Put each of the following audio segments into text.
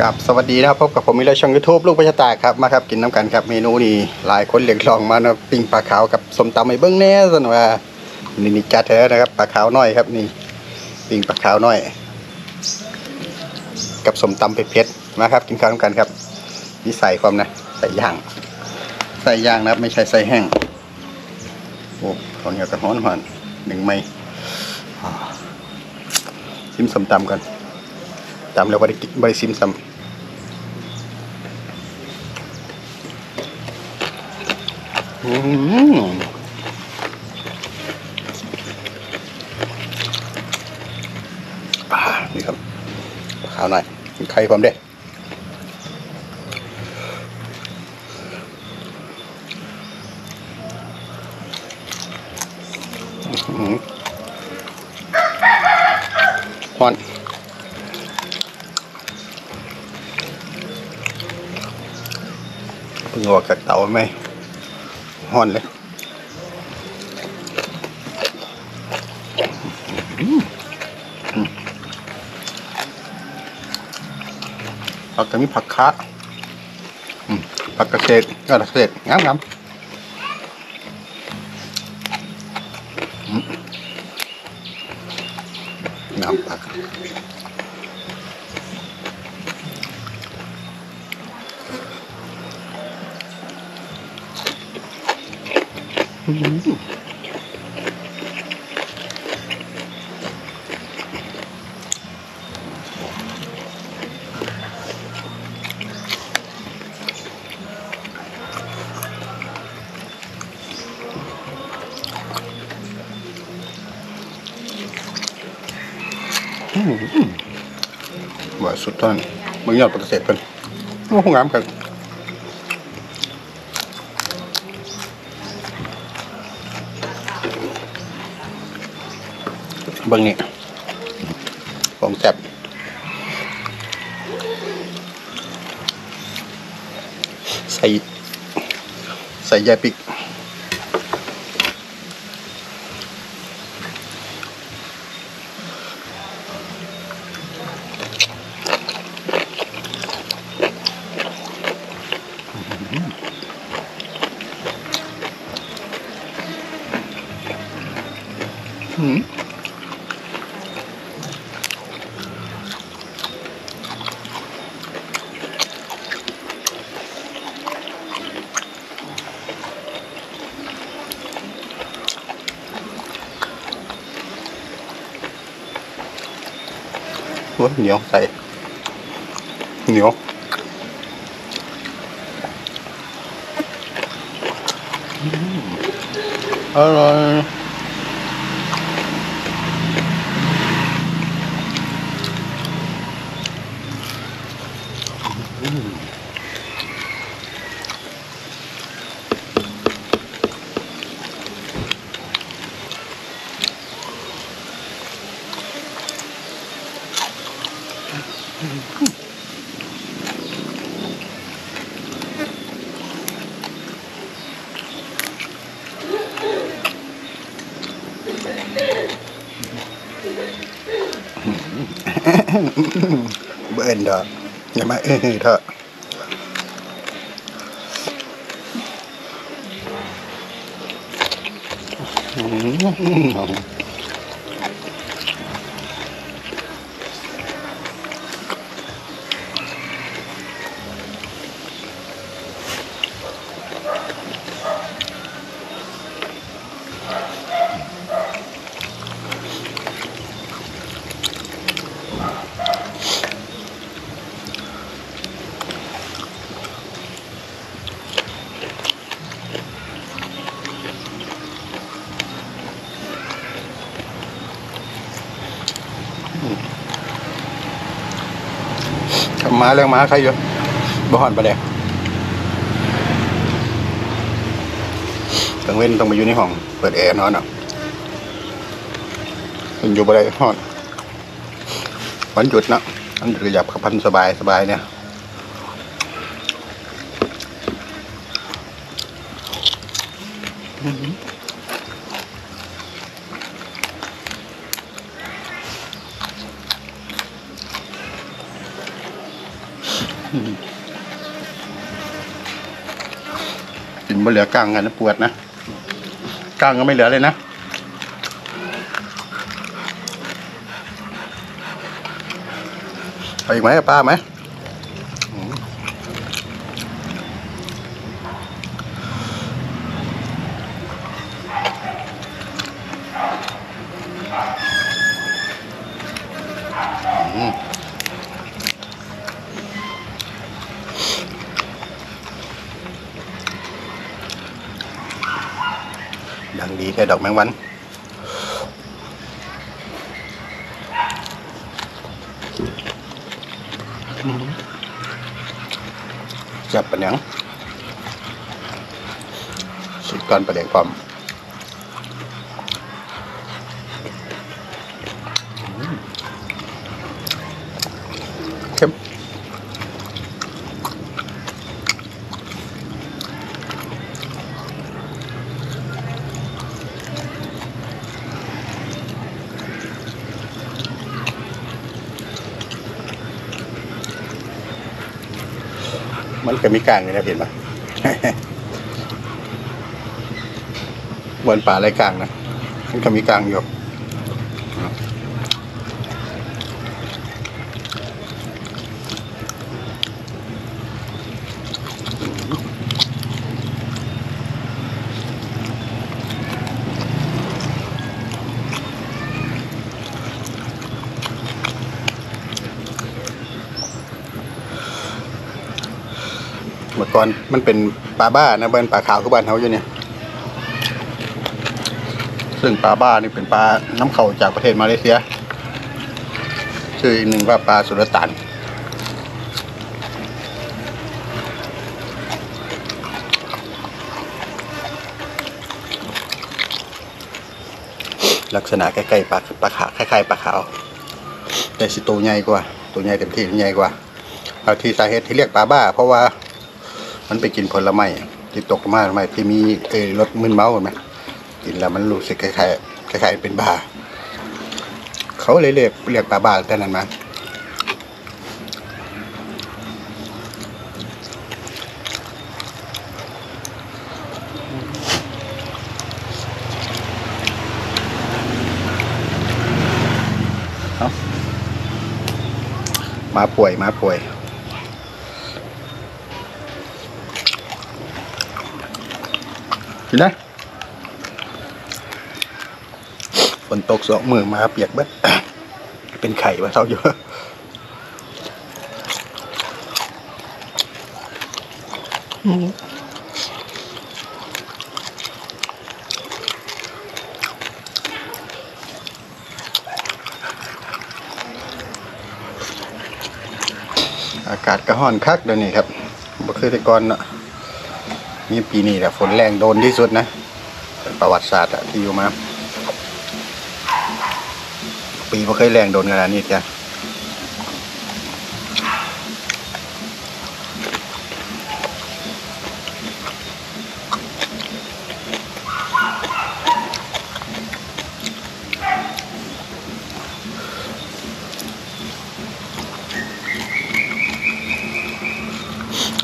กับสวัสดีนะครับพบกับผมมิเลช่องยูทูบลูกประชาตาครับมาครับกินน้ำกันครับเมนูนี้หลายคนเรียกร้องมานะปิ้งปลาขาวกับสมตำไอ้เบิ้งแน่สนว่านี่นี่จัดแท้นะครับปลาขาวน้อยครับนี่ปิ้งปลาขาวน้อย กับสมตำเผ็ดๆมาครับกินข้าวน้ำกันครับนี่ใส่ความนะใส่ย่าง ใส่ย่างนะครับ ไม่ใช่ใส่แห้งโอ้ตอนนี้ก็ฮ้อนหอนหนึ่งไม่ชิมสมตำกันตามแล้วบริกิบริซิมซ้ำ นี่ครับข้าวหน่อยไข่ความเด้ฮอนเพิ่งออกจากเตาไหม หอนเลยอืมอืมผักก็มีผักคะผักกระเฉดก็กระเฉดงามงามงามผัก ว่าสุดตอนมึงยอดป เสธเพิ่นโอ้โหงางนี่ของแซ่บใส่ใส่ยาปิกอืมโอ้ยเหนียว ใส่เหนียว ทำมาเรื่องมาใครอยู่บ่หอนประเดี๋ยวกลางเว้นต้องมาอยู่ในห้อง เปิดแอร์นอนอะมันอยู่บ่ได้หอนวันหยุดนะวันหยุดก็อยากพักผ่อนสบายสบายเนี่ยกิน บะเหลือกลางกันนะปวดนะกลางก็ไม่เหลือเลยนะเอาอีกไหมปลาไหมอืม แค่ดอกแมงวันจับปะเนียงสุดก่อนประเด็นความ มันก็มีกลางอยู่นะเห็นปะบนป่าไรกลางนะมันก็มีกลางอยู่ เมื่อก่อนมันเป็นปลาบ้านะเบิ้นปลาขาวคือบ้านเขาอยู่เนี่ย ซึ่งปลาบ้านี่เป็นปลาน้ำเข้าจากประเทศมาเลเซีย ชื่ออีกหนึ่งว่าปลาสุลต่านลักษณะใกล้ๆปลาปลาขาวคล้ายๆปลาขาว แต่สิตัวใหญ่กว่า ตัวใหญ่เต็มที่ใหญ่กว่าเอาที่สาเหตุที่เรียกปลาบ้า เพราะว่า มันไปกินผลไม้ที่ตกมาทำไมที่มีเออรสมึนเมาไหมกินแล้วมันรู้สึกคล้ายๆคล้ายๆเป็นบาเขาเลยเรียกเรียกปลาบาแต่นั้นมาเอามาป่วยมาป่วย กินได้ฝนตกสองมือมาเปียกเบิดเป็นไข่วะเท่าอยู่อากาศก็ห้อนคักเดี๋ยวนี้ครับบ่คือแต่ก่อนเนาะ นี่ปีนี้แหละฝนแรงโดนที่สุดนะ ประวัติศาสตร์ที่อยู่มา ปีไม่เคยแรงโดนขนาดนี้จ้ะ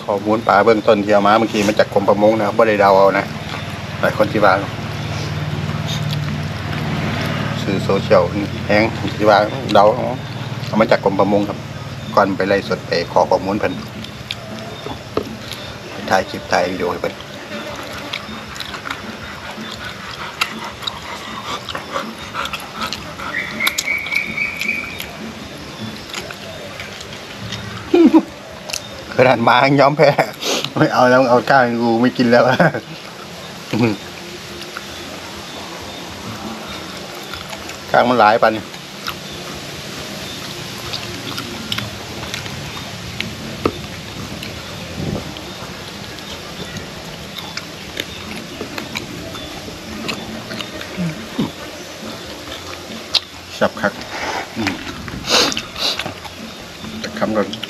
ข้อมูลปลาเบื้องต้นเที่ยวมาเมื่อกี้มาจากกรมประมงนะครับไม่ได้เดาเอานะ หลายคนที่ว่าสื่อโซเชียลแห้งที่ว่าเดาเอามาจากกรมประมงครับ ก่อนไปไล่สดไปขอข้อมูลเพิ่นถ่ายคลิปถ่ายวิดีโอให้เพิ่น ขนาดหมายังยอมแพ้ไม่เอาแล้วเอาก้างกูไม่กินแล้วข้างมันหลายปันสับคักอืมจะคำก่อน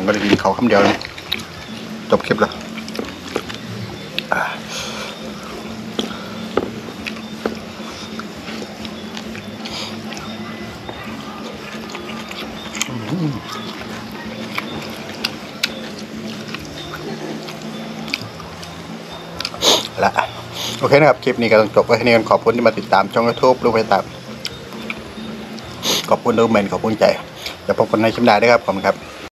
ผมก็ได้กินเขาคำเดียวเลยจบคลิปแล้วละโอเคนะครับ คลิปนี้ก็ต้องจบไว้แค่นี้กันขอบคุณที่มาติดตามช่องยูทูบรูปไปตามขอบคุณทุกเมนขอบคุณใจจะพบกันในคลิปหน้าด้วยครับ ขอบคุณครับ